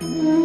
嗯。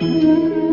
Música